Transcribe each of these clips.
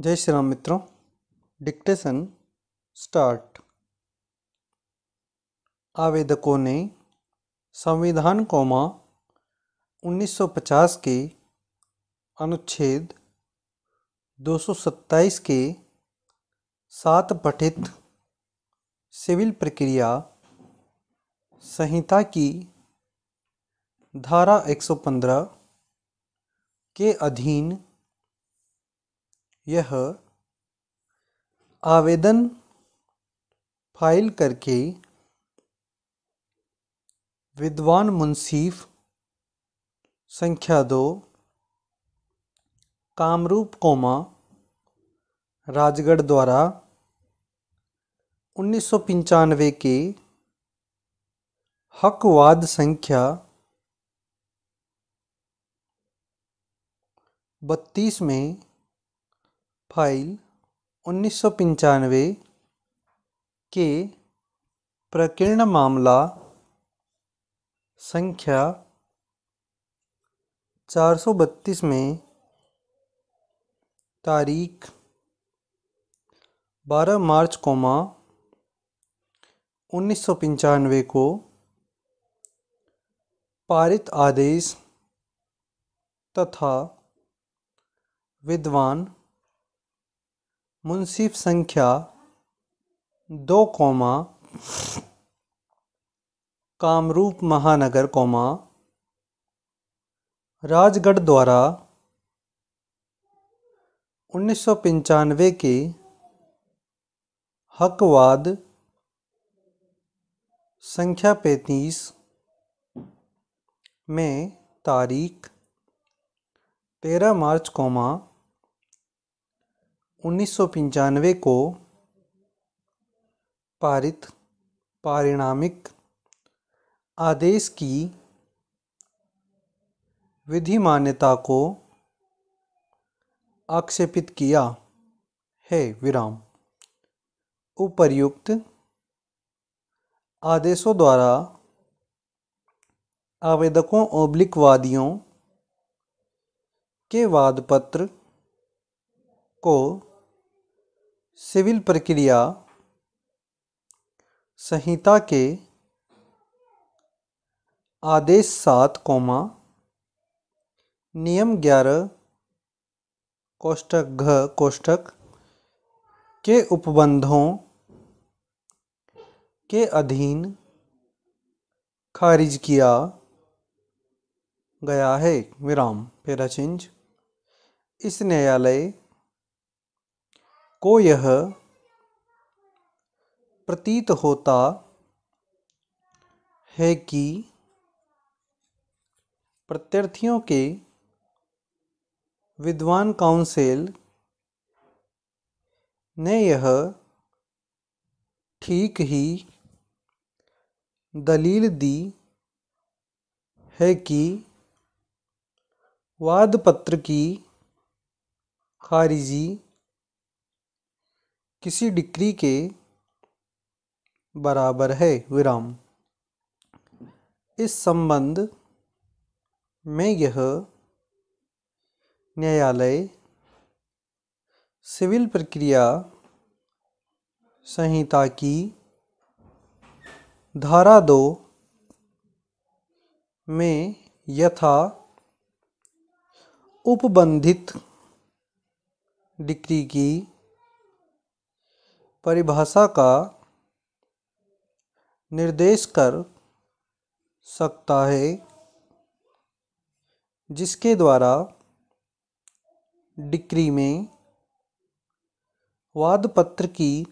जय श्री राम मित्रों dictation start आवेदकों ने संविधान कौमा 1950 के अनुच्छेद 227 के साथ पठित सिविल प्रक्रिया संहिता की धारा 115 के अधीन यह आवेदन फ़ाइल करके विद्वान मुंसीफ संख्या दो, कामरूप कोमा, राजगढ़ द्वारा उन्नीस सौ पंचानवे के हकवाद संख्या बत्तीस में फ़ाइल उन्नीस सौ पंचानवे के प्रकीर्ण मामला संख्या चार सौ बत्तीस में तारीख बारह मार्च कोमा उन्नीस सौ पंचानवे को पारित आदेश तथा विद्वान मुंसिफ संख्या दो कौमा कामरूप महानगर कौमा राजगढ़ द्वारा उन्नीस सौ पंचानवे के हकवाद संख्या पैंतीस में तारीख तेरह मार्च कौमा उन्नीस सौ पंचानवे को पारित पारिणामिक आदेश की विधि मान्यता को आक्षेपित किया। है विराम, उपर्युक्त आदेशों द्वारा आवेदकों ओब्लिक वादियों के वादपत्र को सिविल प्रक्रिया संहिता के आदेश सात कोमा नियम ग्यारह कोष्टक घ कोष्ठक के उपबंधों के अधीन खारिज किया गया है। विराम पेराचिंज इस न्यायालय को यह प्रतीत होता है कि प्रत्यर्थियों के विद्वान काउंसिल ने यह ठीक ही दलील दी है कि वादपत्र की खारिजी किसी डिक्री के बराबर है विराम। इस संबंध में यह न्यायालय सिविल प्रक्रिया संहिता की धारा दो में यथा उपबंधित डिक्री की परिभाषा का निर्देश कर सकता है, जिसके द्वारा डिक्री में वादपत्र की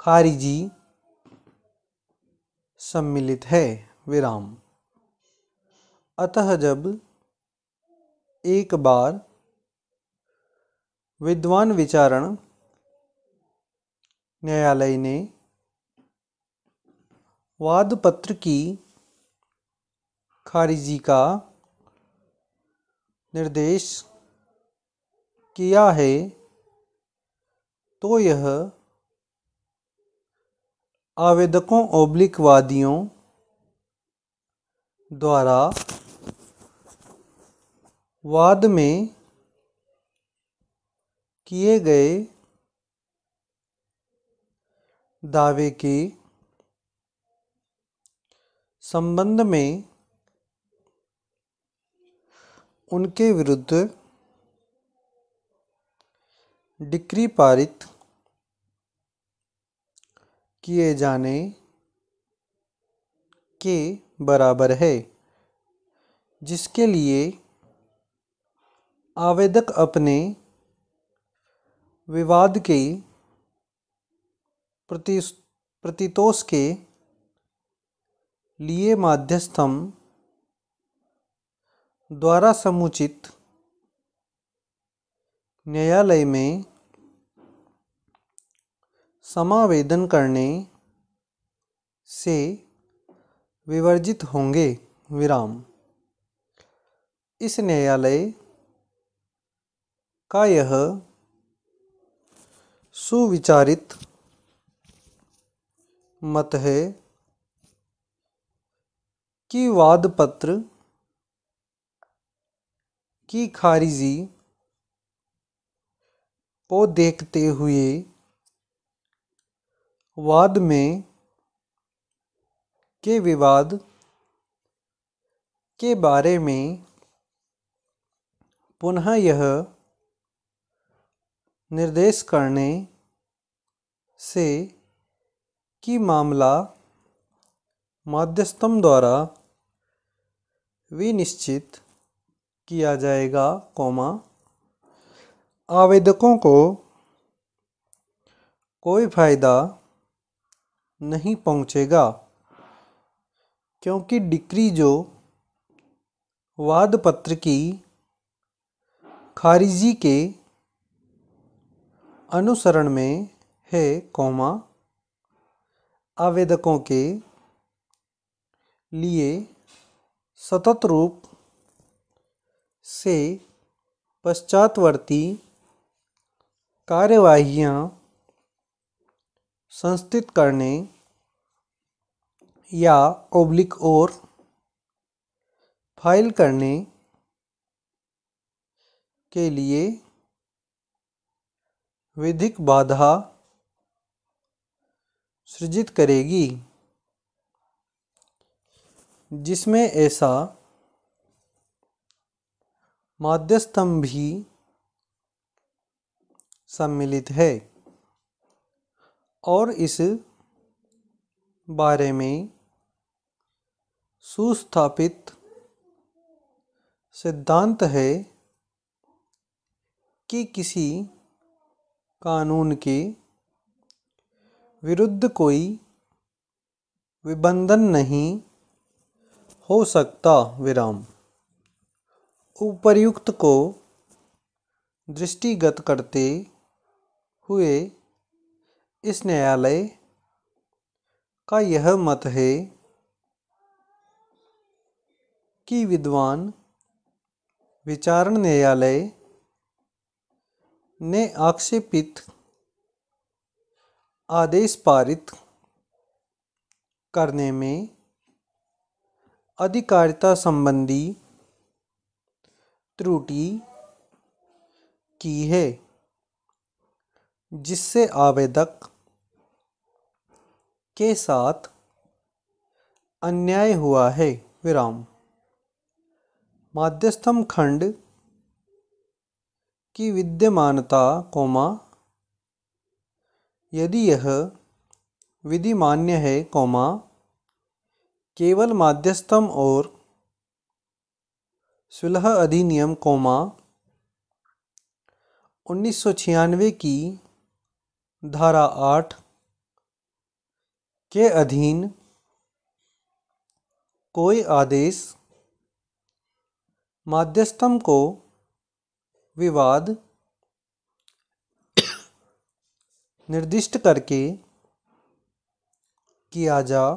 खारिजी सम्मिलित है। विराम। अतः जब एक बार विद्वान विचारण न्यायालय ने वादपत्र की खारिजी का निर्देश किया है तो यह आवेदकों ओब्लिक वादियों द्वारा वाद में किए गए दावे के संबंध में उनके विरुद्ध डिक्री पारित किए जाने के बराबर है, जिसके लिए आवेदक अपने विवाद के प्रति, प्रतितोष के लिए माध्यस्थम द्वारा समुचित न्यायालय में समावेदन करने से विवर्जित होंगे। विराम। इस न्यायालय का यह सुविचारित मत है कि वादपत्र की खारिजी को देखते हुए वाद में के विवाद के बारे में पुनः यह निर्देश करने से कि मामला माध्यस्थम द्वारा विनिश्चित किया जाएगा, कौमा, आवेदकों को कोई फ़ायदा नहीं पहुंचेगा, क्योंकि डिक्री जो वादपत्र की खारिजी के अनुसरण में है, कौमा आवेदकों के लिए सतत रूप से पश्चातवर्ती कार्यवाहियाँ संस्थित करने या ओब्लिक और फ़ाइल करने के लिए विधिक बाधा सृजित करेगी। जिसमें ऐसा माध्यस्थम भी सम्मिलित है और इस बारे में सुस्थापित सिद्धांत है कि किसी कानून के विरुद्ध कोई विबंधन नहीं हो सकता, विराम। उपर्युक्त को दृष्टिगत करते हुए इस न्यायालय का यह मत है कि विद्वान विचारण न्यायालय ने आक्षेपित आदेश पारित करने में अधिकारिता संबंधी त्रुटि की है, जिससे आवेदक के साथ अन्याय हुआ है। विराम। माध्यस्थम खंड की विद्यमानता, कोमा यदि यह विधि मान्य है, कौमा, केवल माध्यस्थम और सुलह अधिनियम, कौमा, उन्नीस सौ छियानवे की धारा आठ के अधीन कोई आदेश माध्यस्थम को विवाद निर्दिष्ट करके किया जा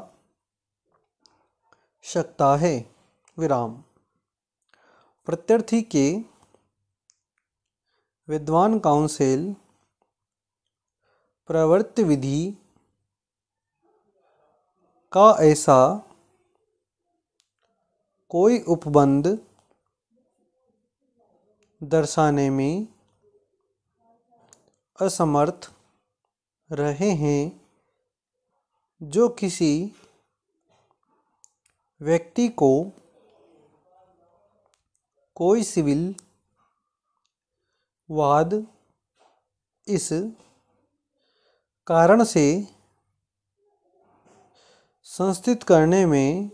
सकता है। विराम। प्रत्यर्थी के विद्वान काउंसिल प्रवृत्ति विधि का ऐसा कोई उपबंध दर्शाने में असमर्थ रहे हैं, जो किसी व्यक्ति को कोई सिविल वाद इस कारण से संस्थित करने में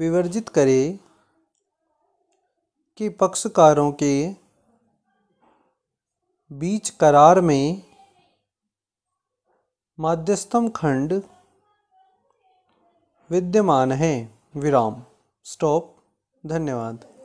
विवर्जित करे कि पक्षकारों के बीच करार में मध्यस्थम खंड विद्यमान है। विराम। स्टॉप। धन्यवाद।